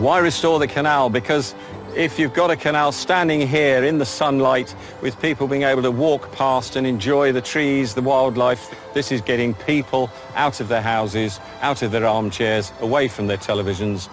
Why restore the canal? Because if you've got a canal standing here in the sunlight with people being able to walk past and enjoy the trees, the wildlife, this is getting people out of their houses, out of their armchairs, away from their televisions